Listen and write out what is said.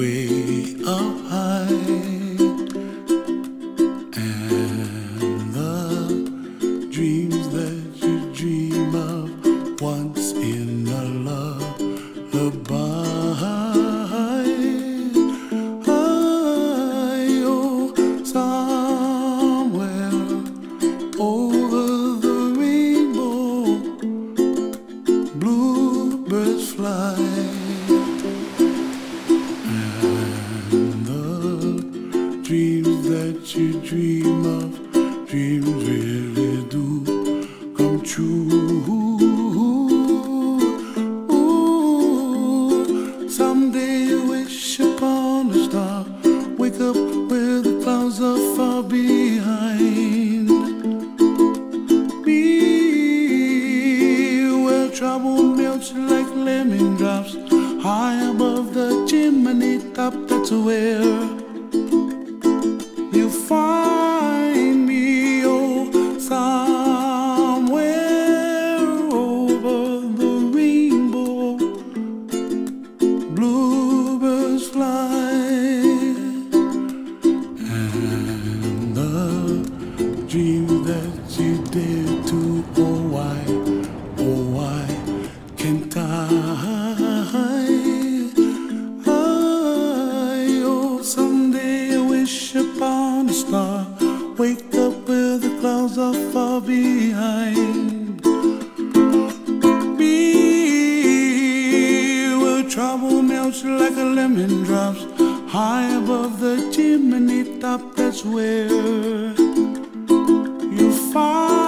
up high, and the dreams that you dream of once in a love lullaby. True. Ooh, someday you wish upon a star, wake up where the clouds are far behind. Be where trouble melts like lemon drops high above the chimney top. That's where to, oh, why, oh, why can't I? I, oh, someday I wish upon a star, wake up where the clouds are far behind. Be where trouble melts like a lemon drops high above the chimney top. That's where you find